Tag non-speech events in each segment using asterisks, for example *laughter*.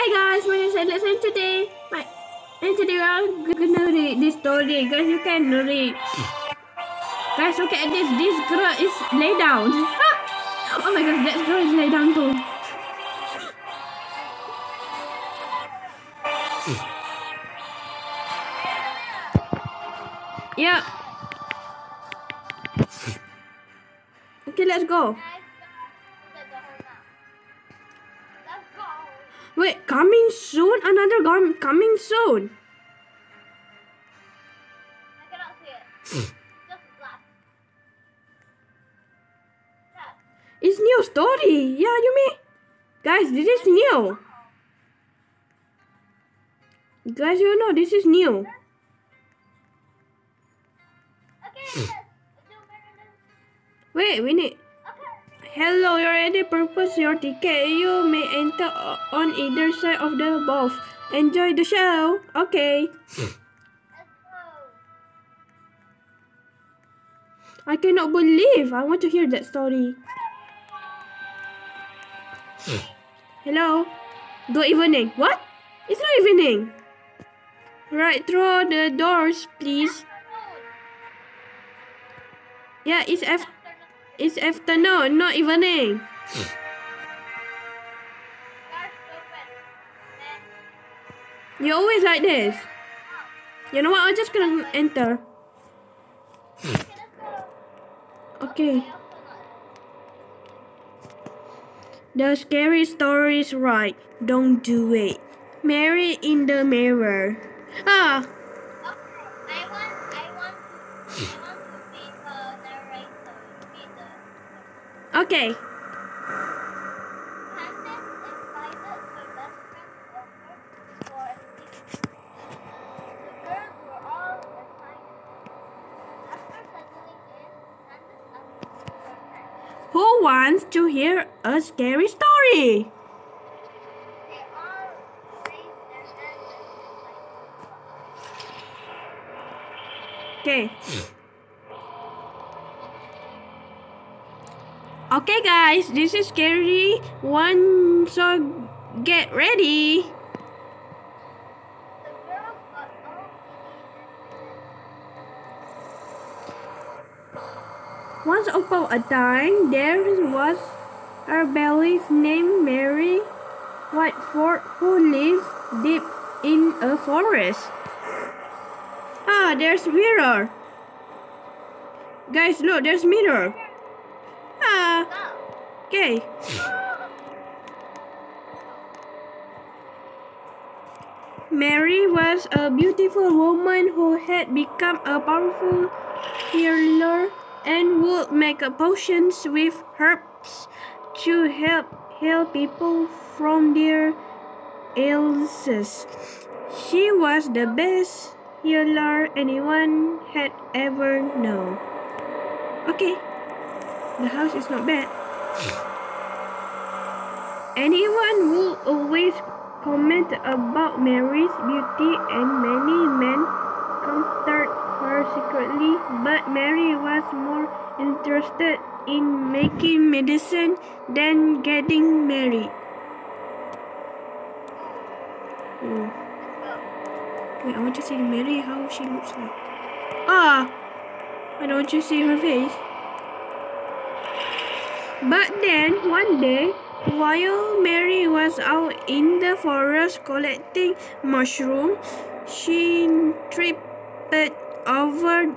Hey guys, my name is Alex and today, my, and today I'm gonna read this story. Guys, you can read. Guys, look at this. This girl is lay down. *laughs* oh my god, that girl is lay down too. Mm. Yep. Okay, let's go. Wait, coming soon? Another gum coming soon. I cannot see it. Just black. It's new story. Yeah, you mean? Guys, this is new. Guys, you know this is new. Wait, we need. Hello, you already purchased your ticket. You may enter on either side of the booth. Enjoy the show. Okay. I cannot believe. I want to hear that story. Hello. Good evening. What? It's not evening. Right through the doors, please. Yeah, it's af- it's afternoon, not evening. Doors open. Then You always like this. You know what? I'm just gonna enter. okay, The scary story is right. Don't do it. Mary in the mirror. Ah, friend. Who wants to hear a scary story? They all raised their hands and like, Okay. Okay, guys, this is scary one, so get ready. Once upon a time, there was a belly's named Mary Whiteford who lives deep in a forest. Ah, there's mirror. Guys, look, there's mirror. Okay. Mary was a beautiful woman who had become a powerful healer and would make potions with herbs to help heal people from their illnesses. She was the best healer anyone had ever known. Okay, the house is not bad. Anyone would always comment about Mary's beauty, and many men countered her secretly. But Mary was more interested in making medicine than getting married. Hmm. Wait, I want to see Mary how she looks like. Ah, I don't want to see her face. But then one day, while Mary was out in the forest collecting mushrooms, she tripped over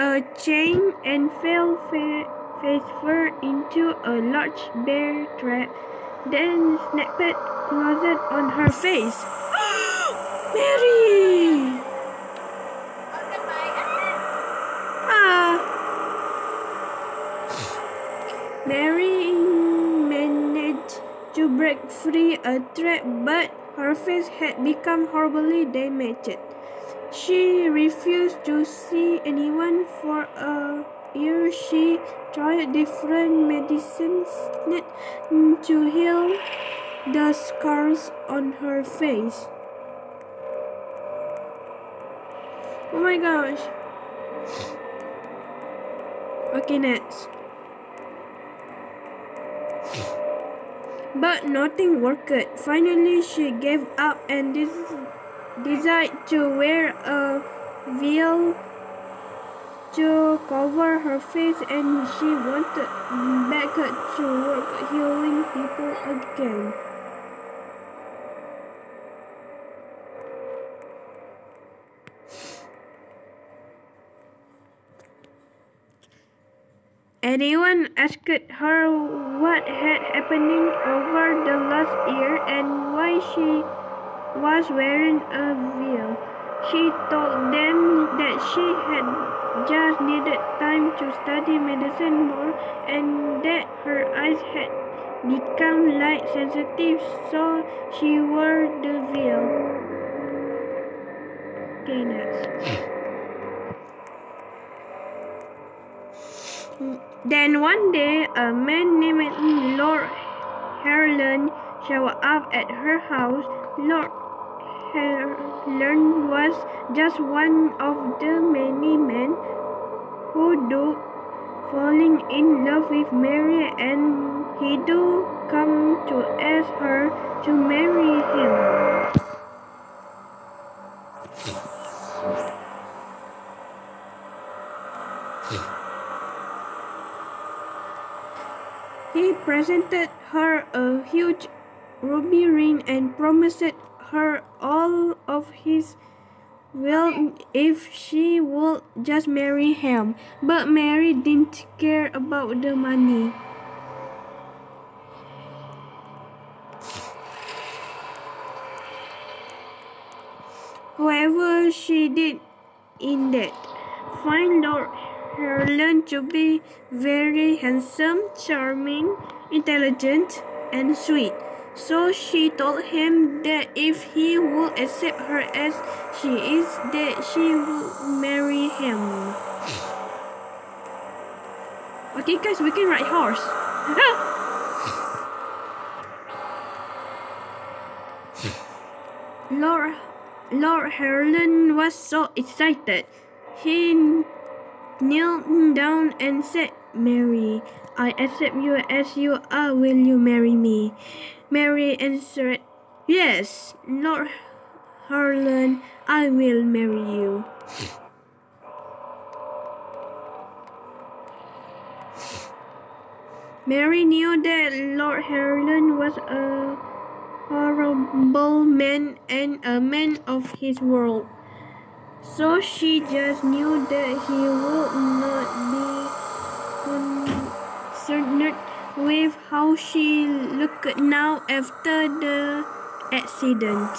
a chain and fell fa- face first into a large bear trap. Then snapped closed on her face. *gasps* Mary! Break free a trap, but her face had become horribly damaged. She refused to see anyone for a year. She tried different medicines to heal the scars on her face. Oh my gosh. Okay, next. But nothing worked. Finally, she gave up and decided to wear a veil to cover her face and she wanted back to work healing people again. Anyone asked her what had happened over the last year and why she was wearing a veil. She told them that she had just needed time to study medicine more and that her eyes had become light sensitive so she wore the veil. Okay, next. *laughs* Then one day, a man named Lord Harlan showed up at her house. Lord Harlan was just one of the many men who do falling in love with Mary and he do come to ask her to marry him. Presented her a huge ruby ring and promised her all of his wealth if she would just marry him. But Mary didn't care about the money. However, she did indeed find Lord Harlan to be very handsome, charming, intelligent, and sweet. So she told him that if he would accept her as she is, that she would marry him. Okay, guys, we can ride horse. Ah! *laughs* Lord, Lord Harlan was so excited. He knelt down and said, Mary, I accept you as you are. Will you marry me? Mary answered, Yes, Lord Harlan, I will marry you. Mary knew that Lord Harlan was a horrible man and a man of his world. So she just knew that he would not be concerned with how she looked now after the accident.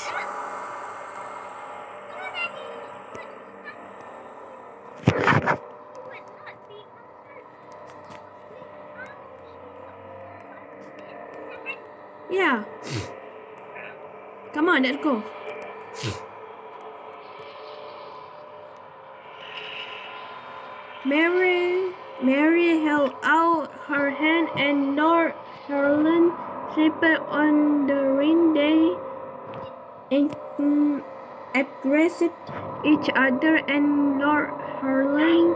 Yeah. *laughs* Come on, let's go. Mary, Mary held out her hand and Lord Harlan slipped on the ring. They embraced each other and Lord Harlan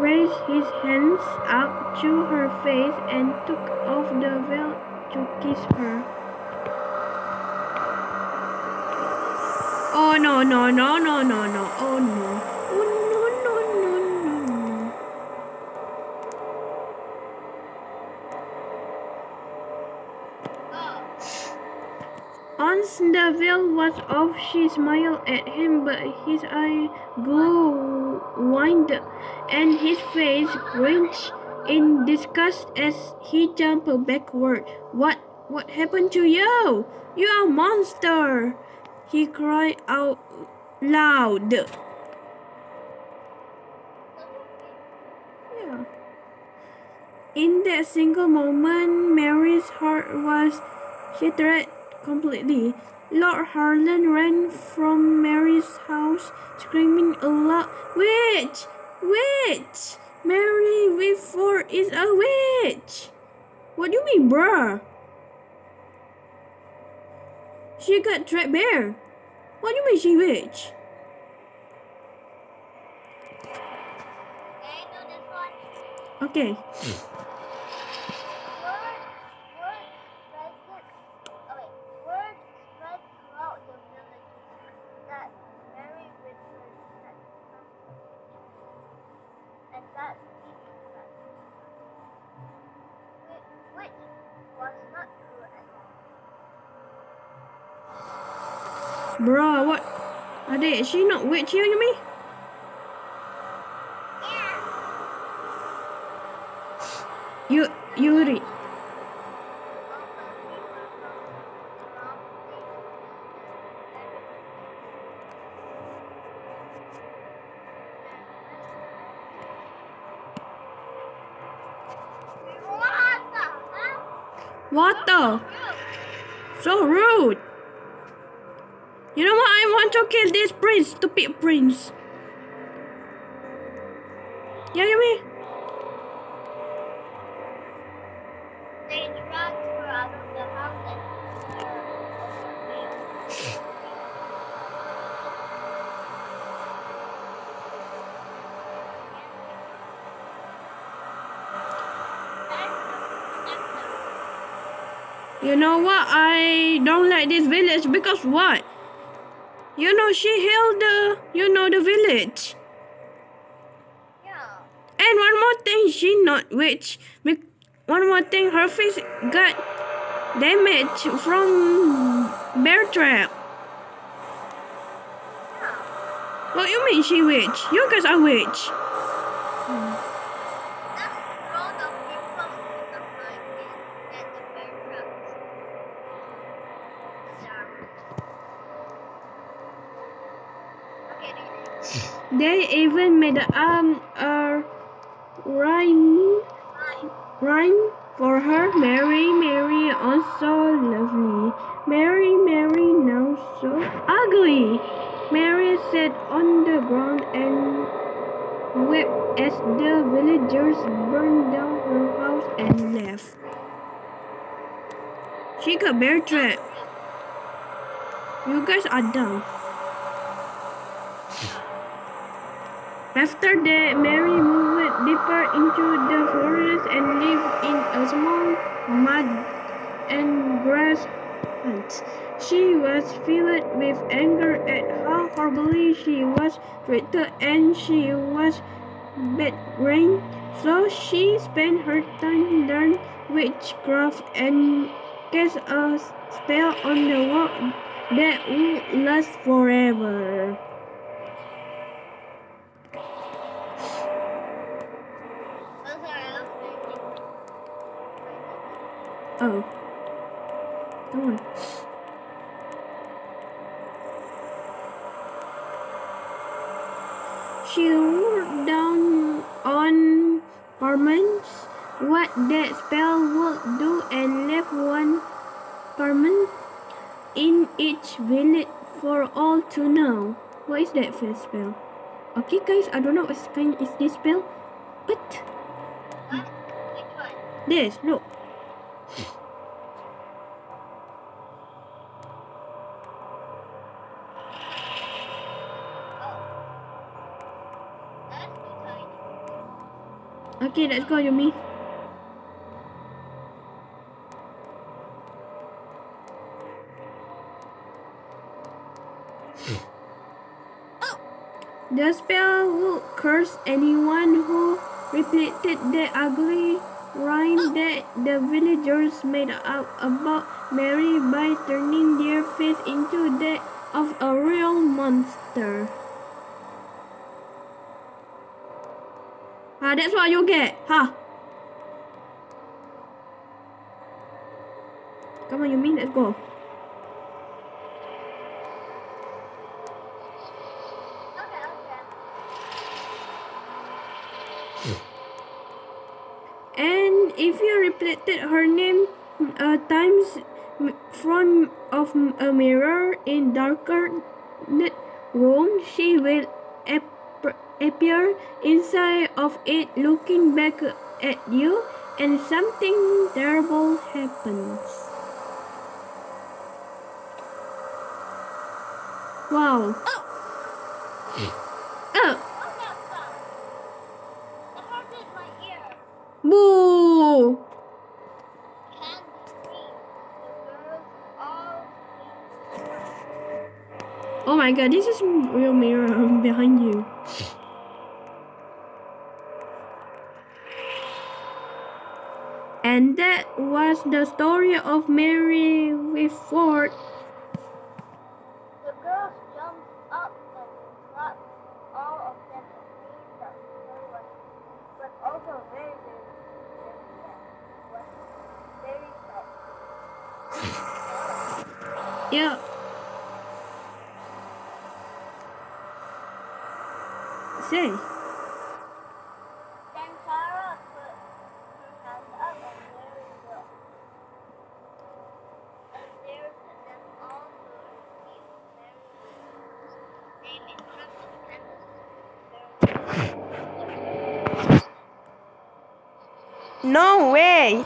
raised his hands up to her face and took off the veil to kiss her. Oh no no no no no no oh no oh no veil was off, she smiled at him, but his eye grew wide and his face wrenched in disgust as he jumped backward. What what happened to you? You are a monster! He cried out loud. In that single moment, Mary's heart was shattered completely. Lord Harlan ran from Mary's house, screaming aloud, Witch! Witch! Mary Whitford is a witch! What do you mean, bruh? She got trapped there. What do you mean she witch? Okay, hmm. Bruh, what? Adik, is she not witch here, you mean? Yeah. You, the? What the? So rude. You know what? I want to kill this prince, stupid prince. Yeah, you mean? They dragged her out of the house and put her over You know what? I don't like this village because what? You know she held the, you know, the village. Yeah. And one more thing, she not witch. One more thing, her face got damage from bear trap. What you mean she witch? You guys are witch. That's all the people in the market and the bear traps. Yeah. Okay, then. They even made um a rhyme rhyme for her. Mary, Mary, so lovely. Mary, Mary, now so ugly. Mary sat on the ground and wept as the villagers burned down her house and left. She got bear trap. You guys are dumb. After that, Mary moved deeper into the forest and lived in a small mud and grass hut. She was filled with anger at how horribly she was treated and she was bedridden. So she spent her time learning witchcraft and cast a spell on the world that would last forever. Oh. Come on. She wrote down on permanents what that spell would do and left one permanent in each village for all to know. What is that first spell? Okay guys, I don't know what kind is this spell, but What? Which one? this, look. Okay, let's go, Yumi. The spell will curse anyone who repeated the ugly rhyme that the villagers made up about Mary by turning their face into that of a real monster. Ah, that's what you get, huh? Come on, Yumi, let's go. Okay, okay. And if you repeated her name uh, times front of a mirror in darker room, she will ap- appear inside of it looking back at you and something terrible happens. Wow. Oh, What's that sound? It hurted my ear. boo! Can't see. The girls all sleep. Oh my god, this is real mirror *laughs* behind you. And that was the story of Mary Whitford. The girl Yeah. Say. Then Clara put her hand up and Mary looked. And there to them all to receive Mary's name in front of Candace's No way. But a little, after a little convincing, they decided way!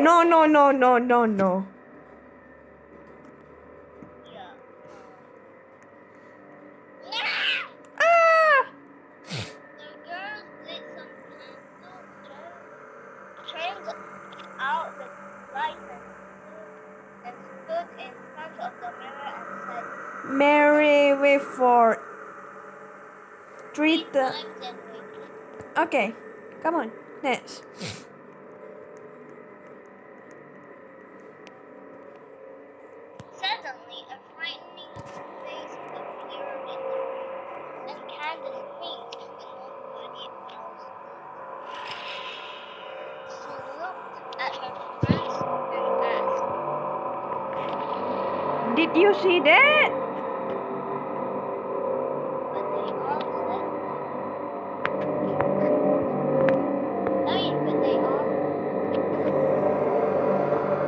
No, no, no, no, no, no. yeah. Ah! The girls lit some candles, trimmed out the lights, and, and stood in front of the mirror and said, Mary Whitford Three The times and waited. okay, come on, next. Suddenly, a frightening face appeared in the room, and Candace screamed when nobody else did. She looked at her friends and asked, Did you see that? but they all said, I mean, but they all,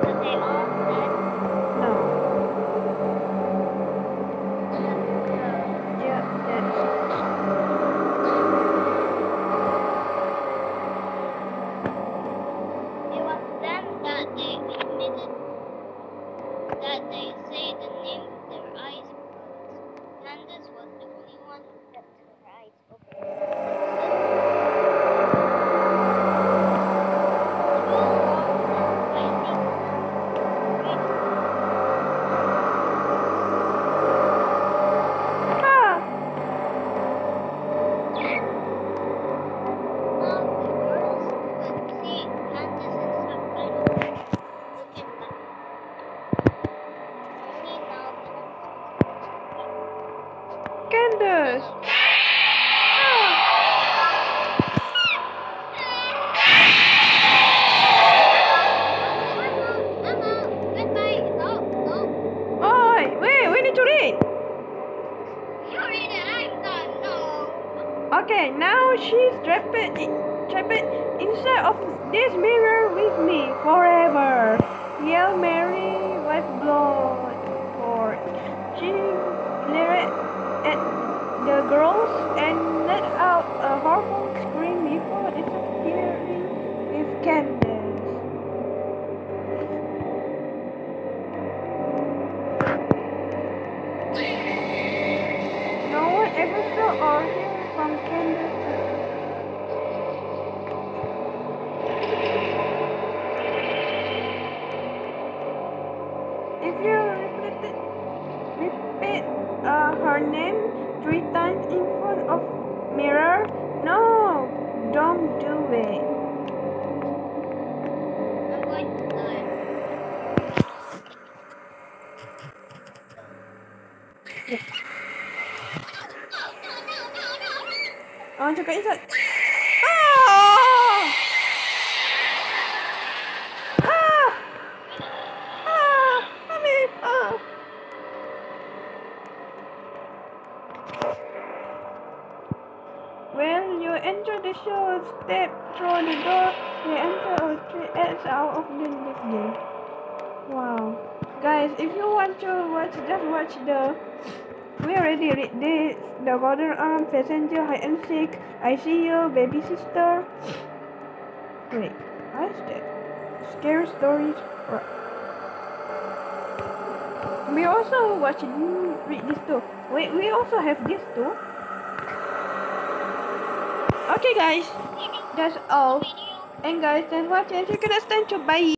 but they all said, No. uh, Yeah, that's. It was then that they admitted that they say the name with their eyes closed. Candace was the only one who kept her eyes open. Ah! Now the girls could see Candace and Sabrina looking back. Only now Candace Candace. Ah! Goodbye. No, no. Oi, wait, we need to read. You read it. I'm done. No. Okay, now she's trapped, trapped inside of this mirror with me forever. Yell Mary with blood for she glared at the girls and let out a horrible repeat, uh, her name three times in front of mirror, no, don't do it. I'm going to die. Oh, cakap *laughs* inside. Ah! Ah! Ah! Mami! Ah! When you enter the show, step through the door, you enter or three acts out of the this game. Wow. Guys, if you want to watch, just watch the we already read this. The Golden Arm, Passenger, Hide and Seek, I See You, Baby Sister. Wait, what is that? Scary Stories. We also watch read this too. Wait, we also have this too. Okay guys, that's all. And guys, thanks for watching. See you next time. Bye.